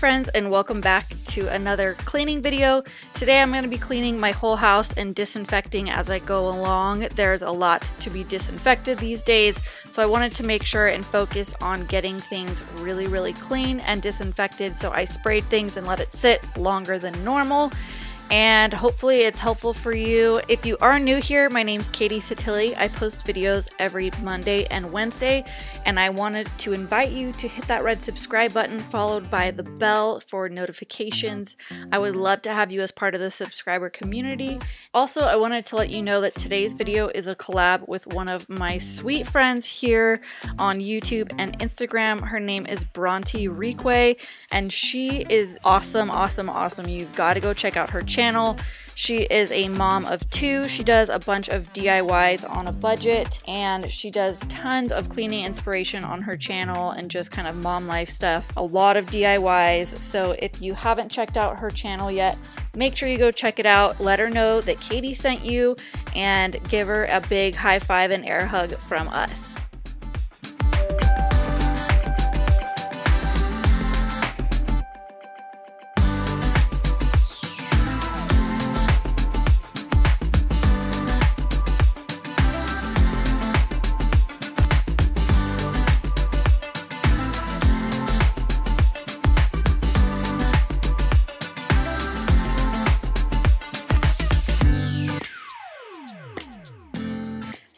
Friends and welcome back to another cleaning video. Today I'm going to be cleaning my whole house and disinfecting as I go along. There's a lot to be disinfected these days so I wanted to make sure and focus on getting things really really clean and disinfected so I sprayed things and let it sit longer than normal and hopefully it's helpful for you. If you are new here, my name's Katie Sottile. I post videos every Monday and Wednesday, and I wanted to invite you to hit that red subscribe button followed by the bell for notifications. I would love to have you as part of the subscriber community. Also, I wanted to let you know that today's video is a collab with one of my sweet friends here on YouTube and Instagram. Her name is Bronte Requa, and she is awesome, awesome, awesome. You've got to go check out her channel channel. She is a mom of two. She does a bunch of DIYs on a budget and she does tons of cleaning inspiration on her channel and just kind of mom life stuff. A lot of DIYs. So if you haven't checked out her channel yet, make sure you go check it out. Let her know that Katie sent you and give her a big high five and air hug from us.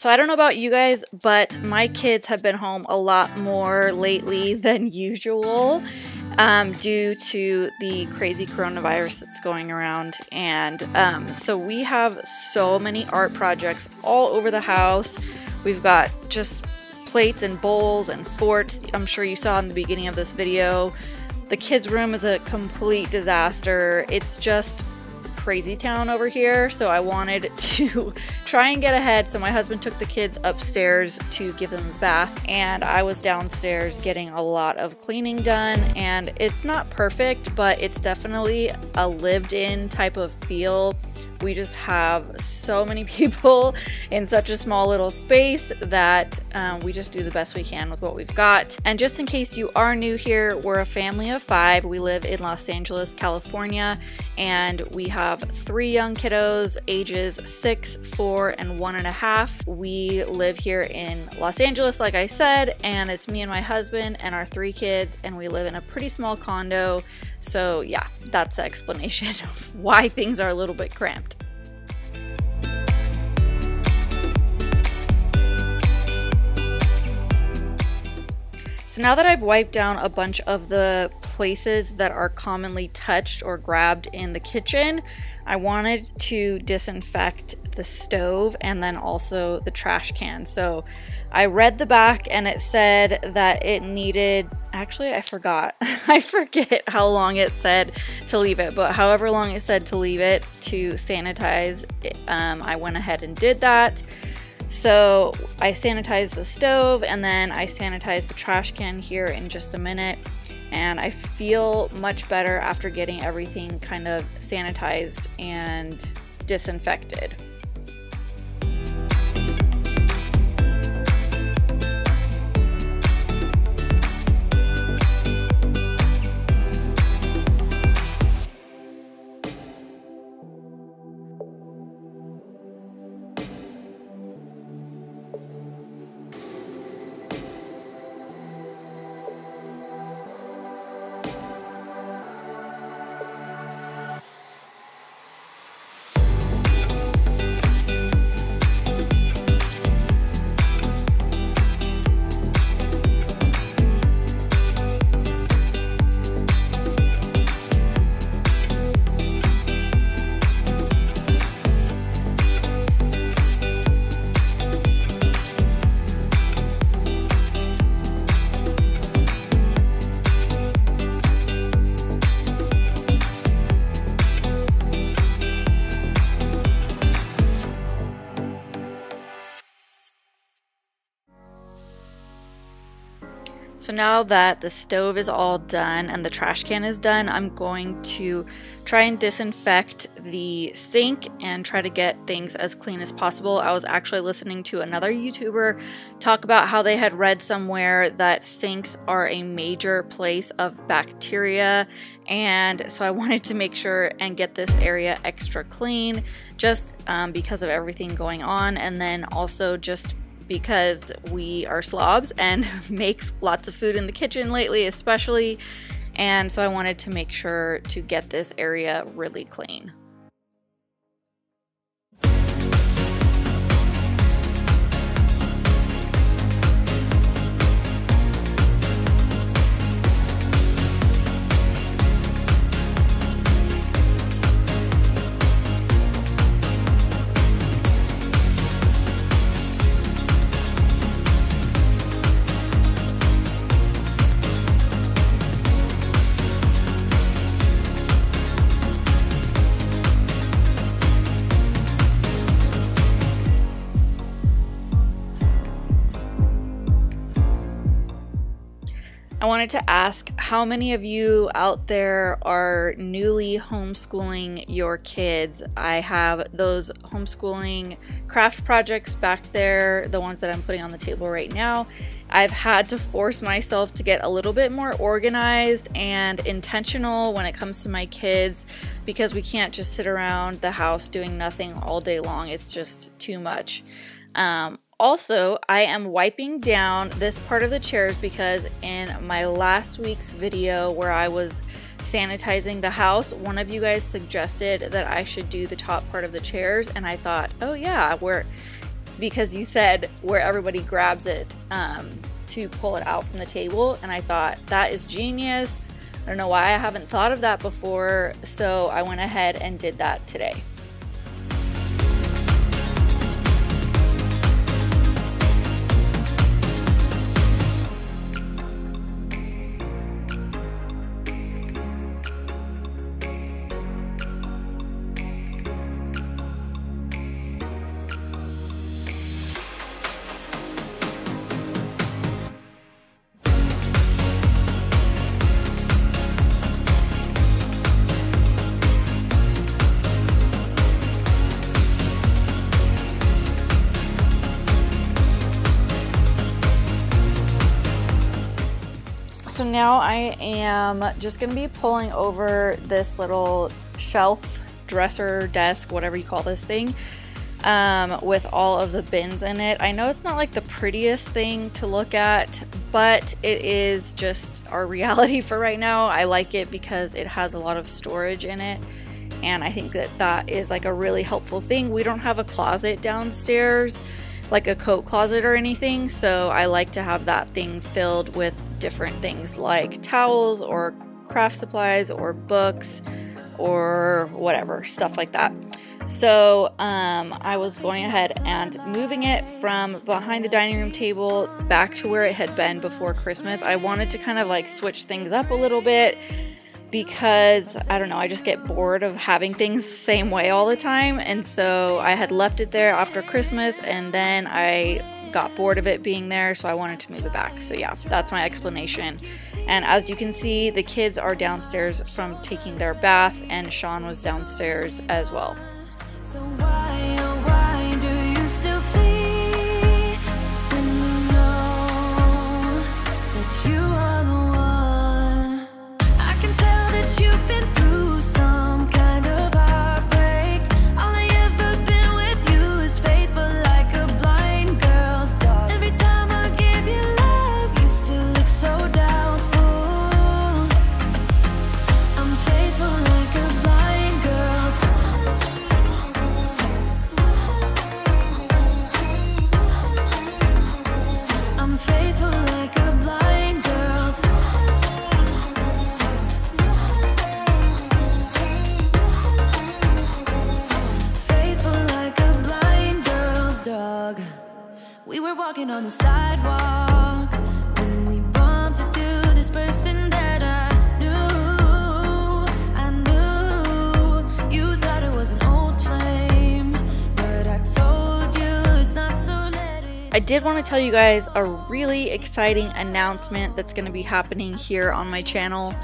So I don't know about you guys, but my kids have been home a lot more lately than usual um, due to the crazy coronavirus that's going around. And um, so we have so many art projects all over the house. We've got just plates and bowls and forts. I'm sure you saw in the beginning of this video. The kids' room is a complete disaster. It's just crazy town over here, so I wanted to try and get ahead. So my husband took the kids upstairs to give them a bath, and I was downstairs getting a lot of cleaning done. And it's not perfect, but it's definitely a lived in type of feel we just have so many people in such a small little space that um, we just do the best we can with what we've got. And just in case you are new here, we're a family of five. We live in Los Angeles, California, and we have three young kiddos, ages six, four, and one and a half. We live here in Los Angeles, like I said, and it's me and my husband and our three kids, and we live in a pretty small condo. So, yeah, that's the explanation of why things are a little bit cramped. So now that I've wiped down a bunch of the places that are commonly touched or grabbed in the kitchen, I wanted to disinfect the stove and then also the trash can. So I read the back and it said that it needed, actually, I forgot. I forget how long it said to leave it, but however long it said to leave it to sanitize, um, I went ahead and did that. So I sanitized the stove and then I sanitized the trash can here in just a minute. And I feel much better after getting everything kind of sanitized and disinfected. Now that the stove is all done and the trash can is done, I'm going to try and disinfect the sink and try to get things as clean as possible. I was actually listening to another YouTuber talk about how they had read somewhere that sinks are a major place of bacteria and so I wanted to make sure and get this area extra clean just um, because of everything going on and then also just because we are slobs and make lots of food in the kitchen lately, especially. And so I wanted to make sure to get this area really clean. Wanted to ask how many of you out there are newly homeschooling your kids? I have those homeschooling craft projects back there, the ones that I'm putting on the table right now. I've had to force myself to get a little bit more organized and intentional when it comes to my kids because we can't just sit around the house doing nothing all day long. It's just too much. Um, also, I am wiping down this part of the chairs because in my last week's video where I was sanitizing the house, one of you guys suggested that I should do the top part of the chairs, and I thought, oh yeah, where because you said where everybody grabs it um, to pull it out from the table, and I thought that is genius. I don't know why I haven't thought of that before, so I went ahead and did that today. So now I am just going to be pulling over this little shelf, dresser, desk, whatever you call this thing, um, with all of the bins in it. I know it's not like the prettiest thing to look at, but it is just our reality for right now. I like it because it has a lot of storage in it. And I think that that is like a really helpful thing. We don't have a closet downstairs like a coat closet or anything, so I like to have that thing filled with different things like towels or craft supplies or books or whatever, stuff like that. So um, I was going ahead and moving it from behind the dining room table back to where it had been before Christmas. I wanted to kind of like switch things up a little bit because I don't know, I just get bored of having things the same way all the time. And so I had left it there after Christmas and then I got bored of it being there, so I wanted to move it back. So, yeah, that's my explanation. And as you can see, the kids are downstairs from taking their bath, and Sean was downstairs as well. So I you did want to tell you guys a really exciting announcement that's going to be happening here on my channel.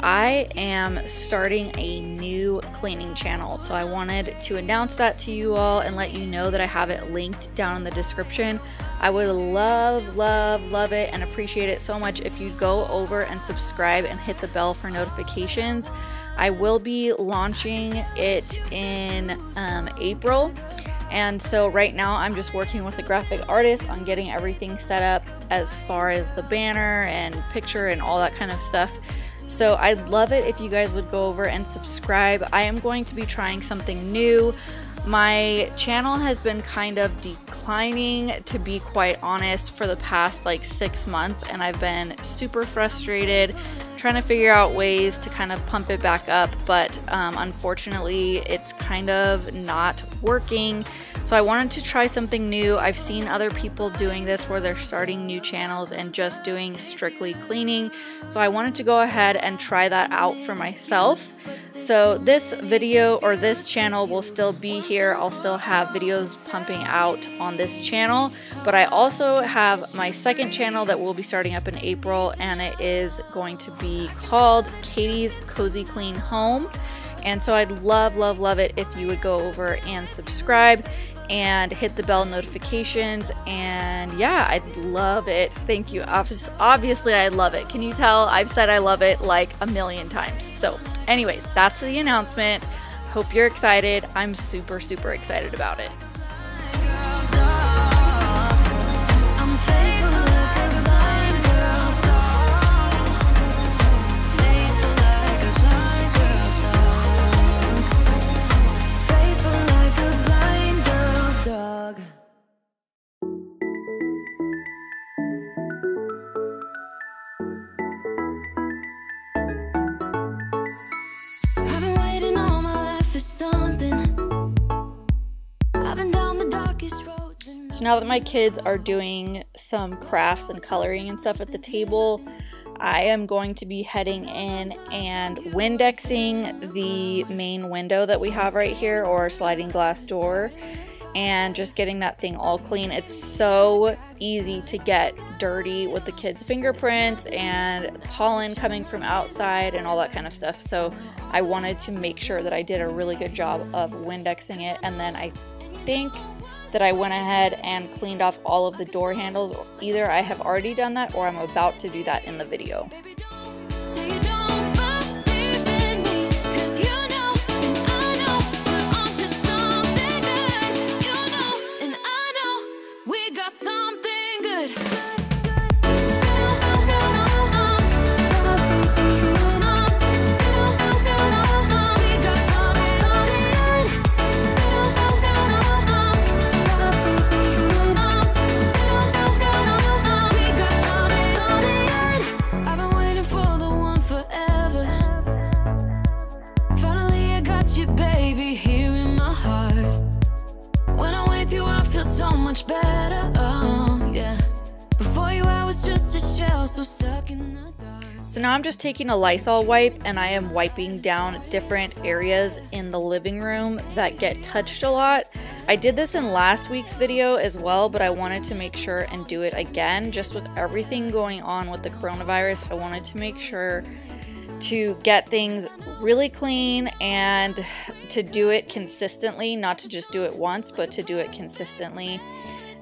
I am starting a new cleaning channel. So I wanted to announce that to you all and let you know that I have it linked down in the description. I would love, love, love it and appreciate it so much if you'd go over and subscribe and hit the bell for notifications. I will be launching it in um, April. And so right now I'm just working with a graphic artist on getting everything set up as far as the banner and picture and all that kind of stuff. So I'd love it if you guys would go over and subscribe. I am going to be trying something new. My channel has been kind of declining, to be quite honest, for the past like six months, and I've been super frustrated trying to figure out ways to kind of pump it back up, but um, unfortunately, it's kind of not working. So I wanted to try something new. I've seen other people doing this where they're starting new channels and just doing strictly cleaning. So I wanted to go ahead and try that out for myself. So this video or this channel will still be here. I'll still have videos pumping out on this channel, but I also have my second channel that will be starting up in April and it is going to be called Katie's Cozy Clean Home. And so I'd love, love, love it if you would go over and subscribe and hit the bell notifications. And yeah, I'd love it. Thank you. Obviously, I love it. Can you tell? I've said I love it like a million times. So, anyways, that's the announcement. Hope you're excited. I'm super, super excited about it. So now that my kids are doing some crafts and coloring and stuff at the table, I am going to be heading in and Windexing the main window that we have right here or sliding glass door and just getting that thing all clean. It's so easy to get dirty with the kids' fingerprints and pollen coming from outside and all that kind of stuff. So I wanted to make sure that I did a really good job of Windexing it and then I think that I went ahead and cleaned off all of the door handles. Either I have already done that or I'm about to do that in the video. Now I'm just taking a Lysol wipe and I am wiping down different areas in the living room that get touched a lot. I did this in last week's video as well, but I wanted to make sure and do it again. Just with everything going on with the coronavirus, I wanted to make sure to get things really clean and to do it consistently, not to just do it once, but to do it consistently.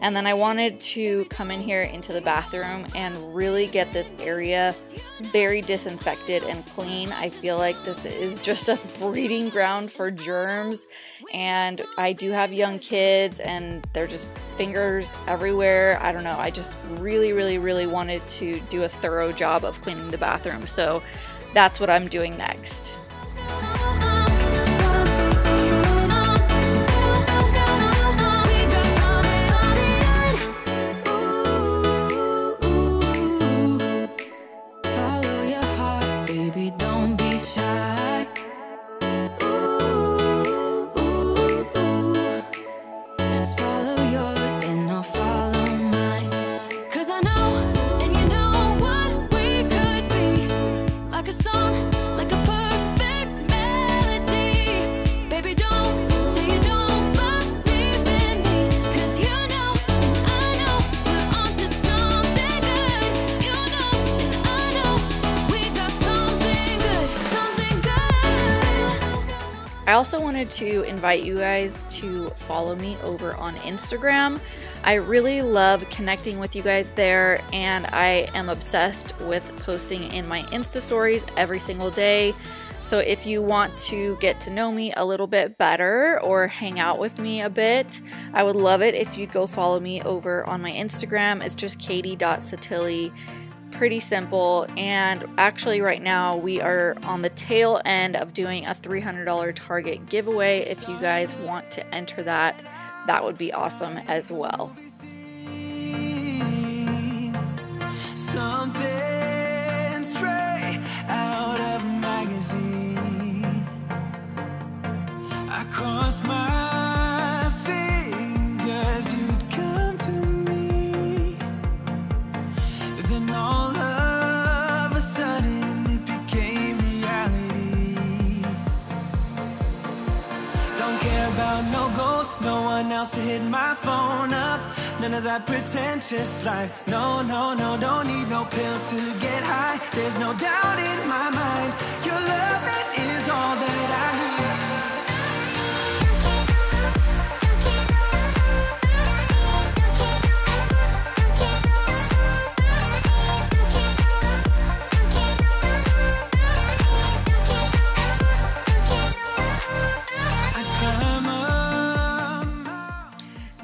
And then I wanted to come in here into the bathroom and really get this area very disinfected and clean. I feel like this is just a breeding ground for germs. And I do have young kids and they're just fingers everywhere. I don't know. I just really, really, really wanted to do a thorough job of cleaning the bathroom. So that's what I'm doing next. Also wanted to invite you guys to follow me over on Instagram. I really love connecting with you guys there, and I am obsessed with posting in my Insta stories every single day. So if you want to get to know me a little bit better or hang out with me a bit, I would love it if you'd go follow me over on my Instagram. It's just katie.sottile. Pretty simple. And actually, right now, we are on the tail end of doing a $300 Target giveaway. If you guys want to enter that, that would be awesome as well. Something to hit my phone up. None of that pretentious life. No, no, no, don't need no pills to get high. There's no doubt in my mind.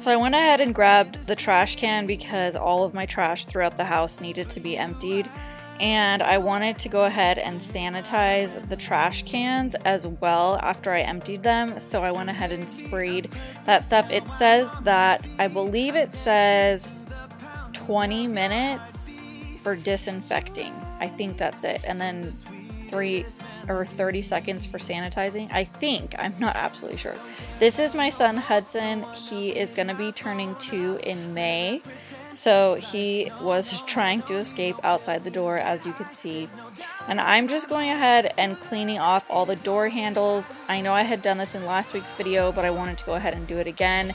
So I went ahead and grabbed the trash can because all of my trash throughout the house needed to be emptied. And I wanted to go ahead and sanitize the trash cans as well after I emptied them. So I went ahead and sprayed that stuff. It says that, I believe it says 20 minutes for disinfecting. I think that's it. And then three or 30 seconds for sanitizing. I think, I'm not absolutely sure. This is my son Hudson. He is going to be turning two in May. So he was trying to escape outside the door, as you can see. And I'm just going ahead and cleaning off all the door handles. I know I had done this in last week's video, but I wanted to go ahead and do it again.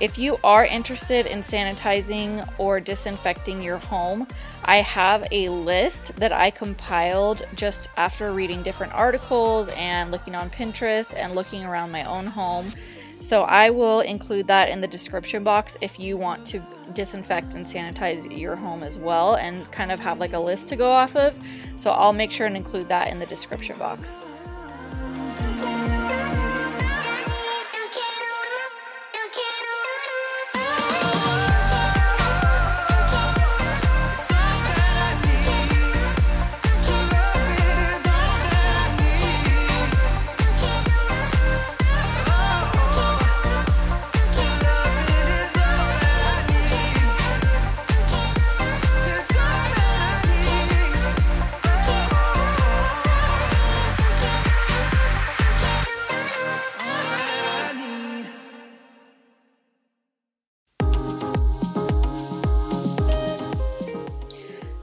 If you are interested in sanitizing or disinfecting your home, I have a list that I compiled just after reading different articles and looking on Pinterest and looking around my own home. So I will include that in the description box if you want to disinfect and sanitize your home as well and kind of have like a list to go off of. So I'll make sure and include that in the description box.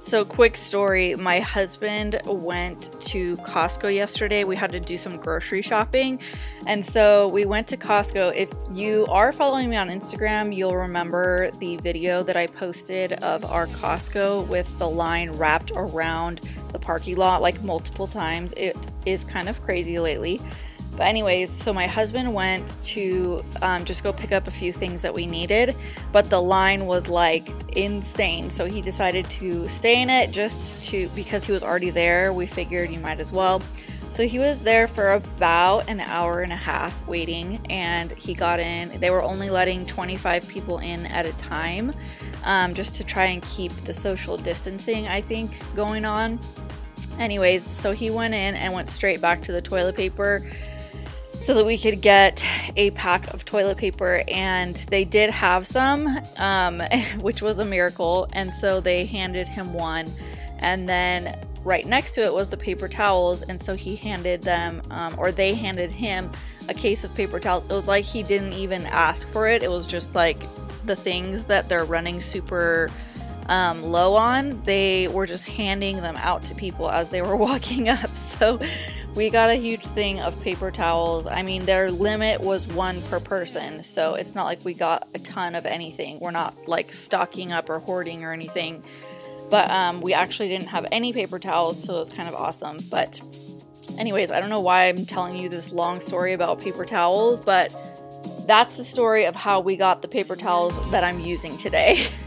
So, quick story my husband went to Costco yesterday. We had to do some grocery shopping. And so we went to Costco. If you are following me on Instagram, you'll remember the video that I posted of our Costco with the line wrapped around the parking lot like multiple times. It is kind of crazy lately. But, anyways, so my husband went to um, just go pick up a few things that we needed, but the line was like insane. So he decided to stay in it just to because he was already there. We figured you might as well. So he was there for about an hour and a half waiting, and he got in. They were only letting 25 people in at a time um, just to try and keep the social distancing, I think, going on. Anyways, so he went in and went straight back to the toilet paper so that we could get a pack of toilet paper and they did have some um, which was a miracle and so they handed him one. And then right next to it was the paper towels and so he handed them um, or they handed him a case of paper towels. It was like he didn't even ask for it. It was just like the things that they're running super um, low on, they were just handing them out to people as they were walking up. So we got a huge thing of paper towels. I mean, their limit was one per person, so it's not like we got a ton of anything. We're not like stocking up or hoarding or anything. But um, we actually didn't have any paper towels, so it was kind of awesome. But anyways, I don't know why I'm telling you this long story about paper towels, but that's the story of how we got the paper towels that I'm using today.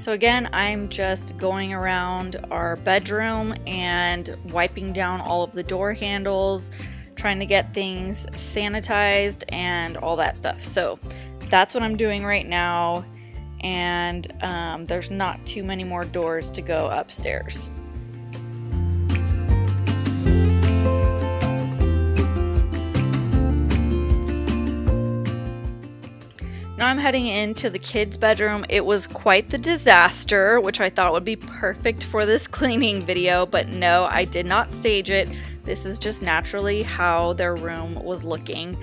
So again, I'm just going around our bedroom and wiping down all of the door handles, trying to get things sanitized and all that stuff. So that's what I'm doing right now. And um, there's not too many more doors to go upstairs. I'm heading into the kids' bedroom. It was quite the disaster, which I thought would be perfect for this cleaning video, but no, I did not stage it. This is just naturally how their room was looking.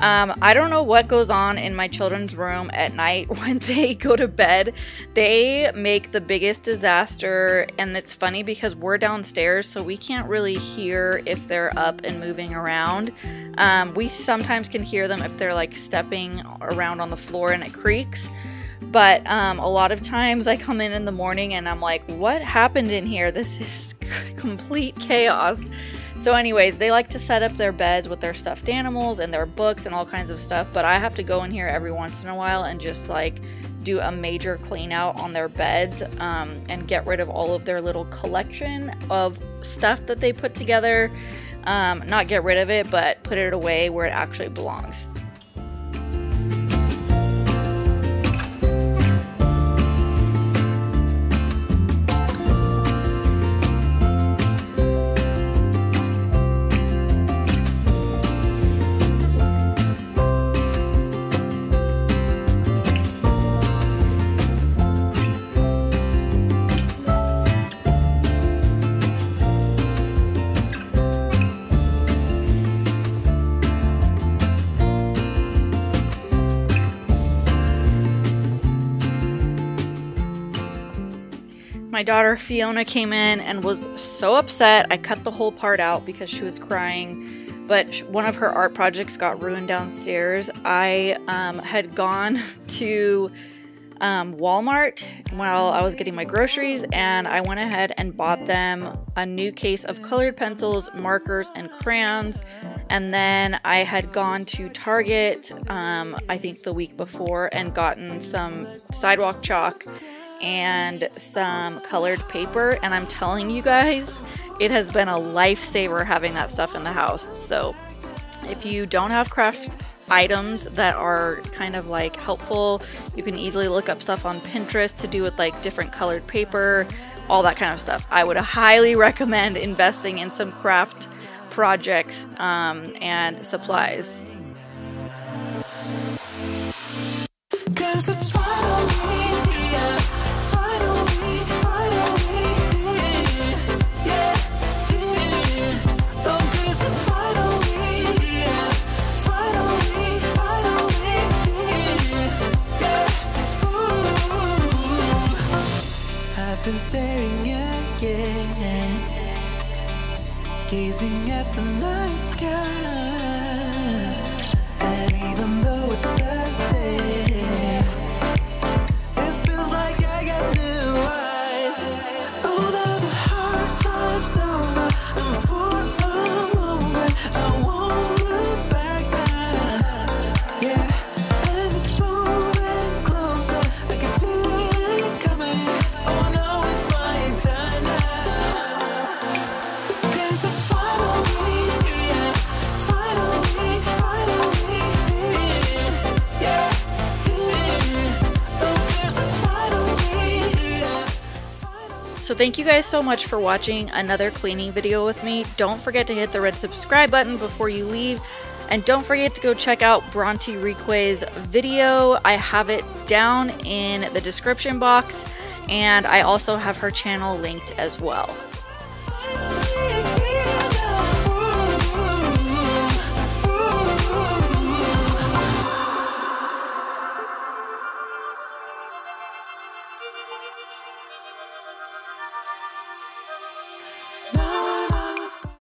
Um, I don't know what goes on in my children's room at night when they go to bed. They make the biggest disaster, and it's funny because we're downstairs, so we can't really hear if they're up and moving around. Um, we sometimes can hear them if they're like stepping around on the floor and it creaks. But um, a lot of times I come in in the morning and I'm like, what happened in here? This is complete chaos. So, anyways, they like to set up their beds with their stuffed animals and their books and all kinds of stuff, but I have to go in here every once in a while and just like do a major clean out on their beds um, and get rid of all of their little collection of stuff that they put together. Um, not get rid of it, but put it away where it actually belongs. My daughter Fiona came in and was so upset. I cut the whole part out because she was crying. But one of her art projects got ruined downstairs. I um, had gone to um, Walmart while I was getting my groceries, and I went ahead and bought them a new case of colored pencils, markers, and crayons. And then I had gone to Target, um, I think the week before, and gotten some sidewalk chalk and some colored paper. And I'm telling you guys, it has been a lifesaver having that stuff in the house. So if you don't have craft items that are kind of like helpful, you can easily look up stuff on Pinterest to do with like different colored paper, all that kind of stuff. I would highly recommend investing in some craft projects um, and supplies. Thank you guys so much for watching another cleaning video with me. Don't forget to hit the red subscribe button before you leave. And don't forget to go check out Bronte Requa's video. I have it down in the description box. And I also have her channel linked as well.